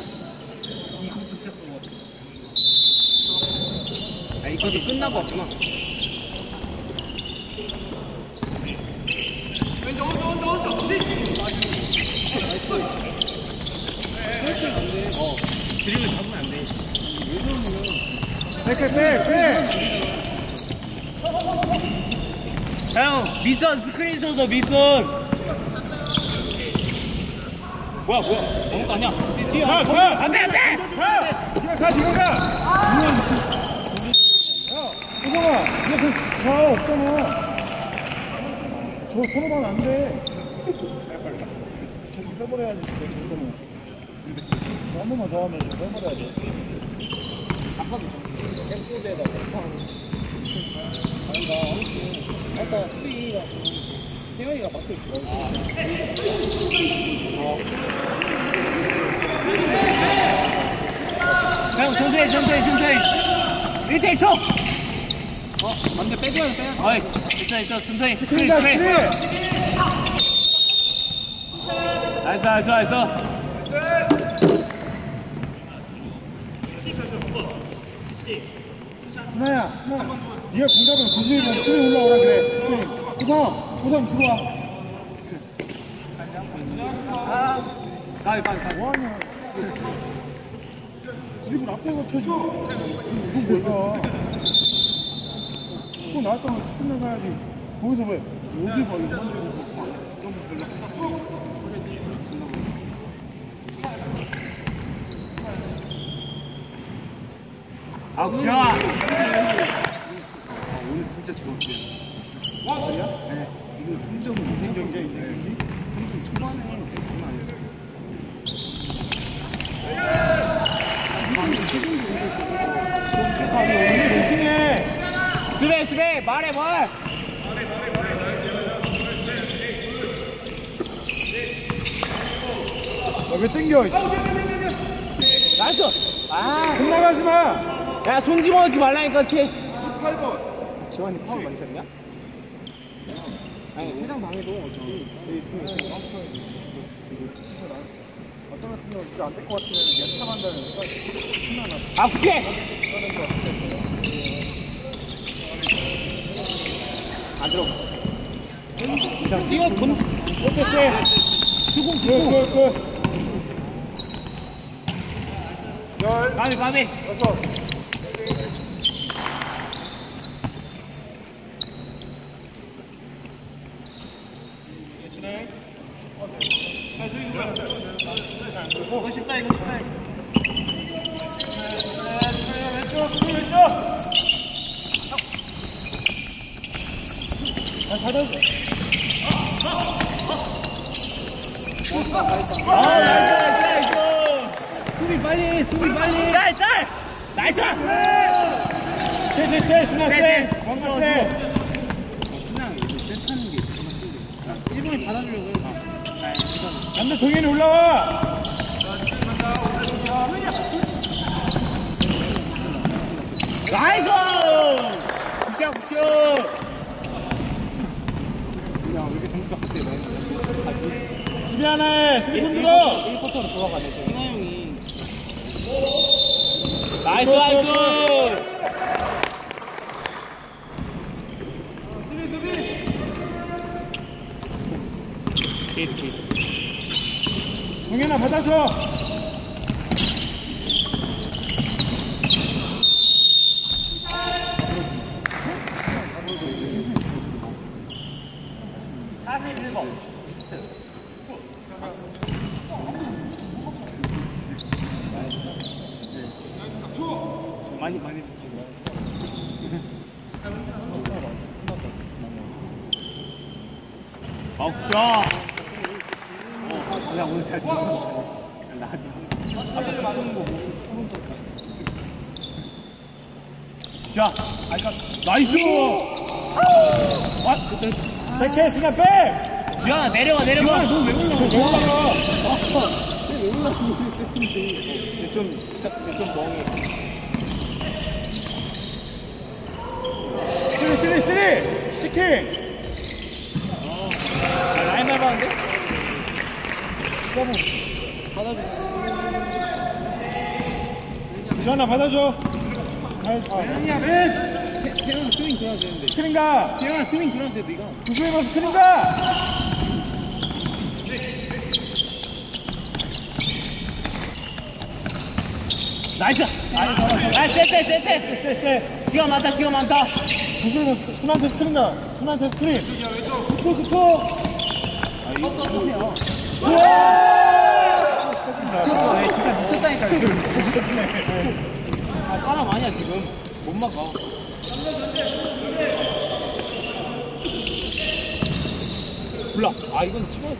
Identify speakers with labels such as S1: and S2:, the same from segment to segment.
S1: 이거부터 시작한 것 같아. 아, 이거도 끝나고 왔구나.
S2: 백백
S1: 자, 형, 미선 스크린 쏘서 미선. 뭐야, 뭐야? 아무것도 아니야. 뛰어.
S2: 가, 가!
S1: 안 돼, 안 돼!
S2: 가! 가, 니가 가! 야, 호성아, 니가 그냥 가, 없잖아. 저 토너만 안 돼. 저기 빼버려야지, 저거는. 한 번만 더 하면 빼버려야 돼.
S1: 아까도 햄코드에다 아니다, 아까 수리가 태영이가 막혀 있어. 형 천천히 천천히 천천히 1대1 쳐! 어? 안돼 빼줘야 돼 빼야 어이 천천히 스크린
S2: 스크린다,
S1: 스크린
S2: 스크린!
S1: nice nice nice
S2: 순아야, 순아. 니가 공잡으면 91번 스크린 올라오라 그래, 스크린. 호성, 호성 들어와.
S1: 가위 가위 가위
S2: 뭐하냐. 드리블 앞에서 쳐줘. 이건 뭐야. 또 나왔다면 직접 나가야지. 거기서 왜? 여기 봐, 이거.
S1: 아 구시아
S2: 오늘 진짜 좋았어요. 와, 뭐야? 네. 이거 3점, 2점 경기야, 이제. 3점 초반에 장난 아니었어. 아니, 오늘 슈팅해!
S1: 뭘
S2: 아, 왜 땡겨?
S1: 나이스 아야
S2: 끝나가지 마!
S1: 손 집어넣지 말라니까 이렇게
S2: 18번.
S1: 지환이 파울 많이 쳤냐? 아니 퇴장 방해도 어차피
S2: 어떤 같은 경우는 진짜 안 될 것 같으면 예측한다는 생각이 신나나.
S1: 아 그게 안 들어 이상 뛰어 돈
S2: 어땠어?
S1: 수공
S2: 끝,
S1: 수공.
S2: 열,
S1: 까비 까비
S2: 여섯.
S1: 이거 쉽다 이거 쉽다
S2: 왼쪽, 왼쪽. 아, 받아.
S1: 아 굿샷 good shot
S2: 야, 왜 이렇게 점수 갑자기 많이 수비 하나 해. 수비 손 들어.
S1: 1쿼터로 돌아가네 승아 형이 nice nice
S2: 동현아 받아줘.
S1: 많이 많이 아 굿샷 어, 야 오늘 잘 찍었다 나 아까 쏘는 거 보고 소름 돋았다 자 나이스 와
S2: 백해 스나 백.
S1: 지현아 내려가 내려가
S2: 너왜 올라가? 왜 올라가? 쟤왜 올라가? 세팅인데.
S1: 좀, 좀 멍해.
S2: 쓰리 쓰리 쓰리. 치킨.
S1: 아, 라인 밟았는데? 받아줘.
S2: 지원아 받아줘.
S1: 아니야 맨 태영아 스윙 들어야 되는데
S2: 스크린가.
S1: 태영아 스윙 들어야 돼 네가
S2: 구수해봐 스크린가.
S1: 나이스 나이스 쎄쎄 쎄쎄
S2: 쎄쎄.
S1: 시간 많다 시간 많다
S2: 구수해봐 순한테 스크린가. 순한테 스크린. 구초 구초. 우와!
S1: 미쳤어 얘 진짜 미쳤다니까 아 사람 아니야 지금 못 막아 몰라 아 이건 치고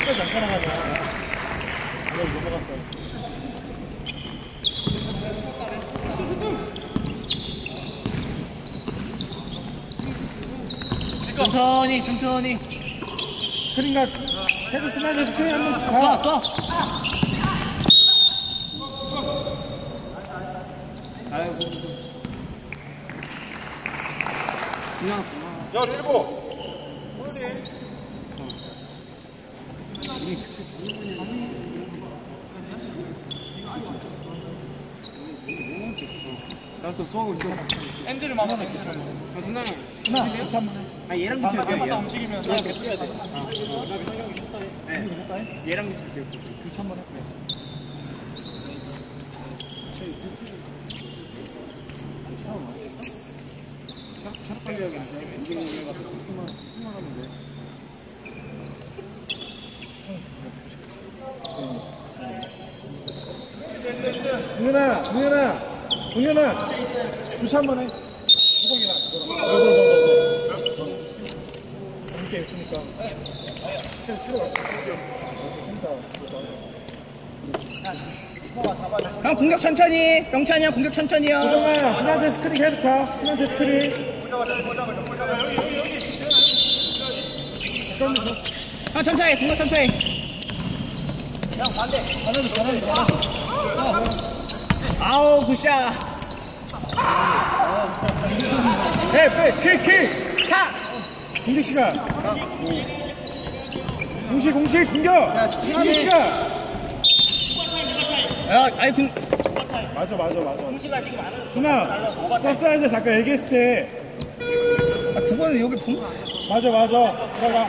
S2: 끝까지 안 살아가네. 여기 넘어갔어.
S1: 천천히 천천히
S2: 스크린가. 계속 순한테 스크린 한 번씩 가.
S1: 왔어 아이고
S2: 열일곱.
S1: 알았어 수하고 있어 엔드를 만나면 괜찮아 아 순나는
S2: 순아, 같이 한번 해.
S1: 아 얘랑 같이 할게요
S2: 맞다
S1: 얘랑.
S2: 움직이면
S1: 얘랑 해야 돼
S2: 좋다. 해.
S1: 얘랑 할게요
S2: 교체 한번 해.
S1: 체력 관리하겠네 움직이는 거 같은 거만 하면 돼
S2: 동현아, 동현아, 동현아, 교체 한번 해.
S3: 형 공격 천천히 병찬이 형 공격 천천히요
S2: 고정아, 순한테 스크린 가. 순한테 스크린.
S3: 형 천천히 공격 천천히
S2: 잘하는 잘하는 잘하는.
S3: 아우 굿샷
S2: 해, 빼, 킥, 킥.
S3: 차
S2: 공격 시간. 공식, 공식, 공격. 공격 시간.
S3: 야, 아니 군
S2: 맞아, 맞아, 맞아. 순아, 썼어야 돼. 잠깐 얘기했을 때.
S3: 아, 그거는 여기 본
S2: 맞아, 맞아. 들어가.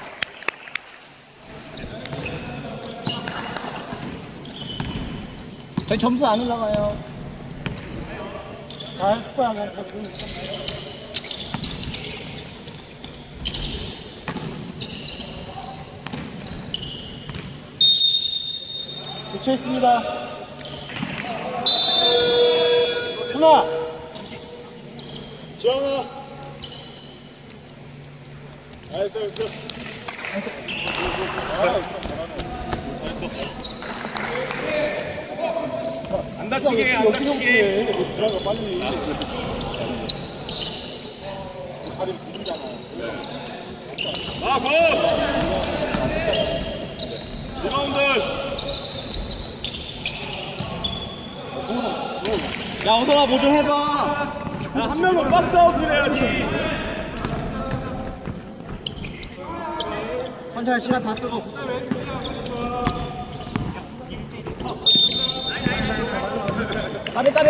S3: 저희 점수 안 올라가요
S2: 아, 축구야, 뭐, 다 주고 있어. 교체했습니다. 순아!
S4: 지환아 나이스 나이스 안 다치게 안 다치게
S2: 들어가, 빨리.
S4: 아 고! 리바운드
S3: 야 어서와 뭐좀 해봐
S4: 한 명은 박스아웃을 해야지
S3: 천천히 시간 다 쓰고 까비 까비.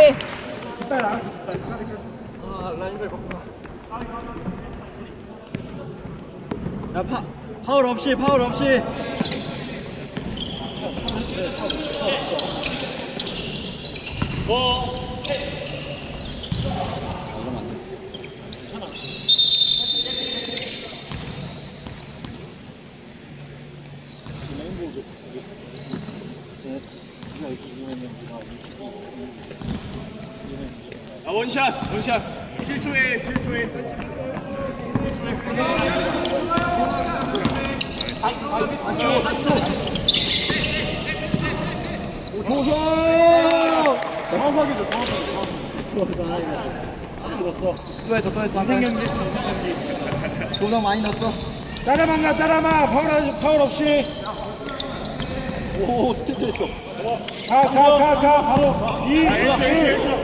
S3: 야 파, 파울 없이 파울 없이.
S4: 아 원샷 원샷 7초에 7초에
S2: 정확하게 줘, 정확하게.
S3: 또 했어 또 했어
S2: 생경기.
S3: 조성 많이 넣었어
S2: 따라만 가, 따라만. 파울, 파울 없이.
S3: 오 스텝
S2: 가, 가, 가. 바로. 2, 1초, 1초.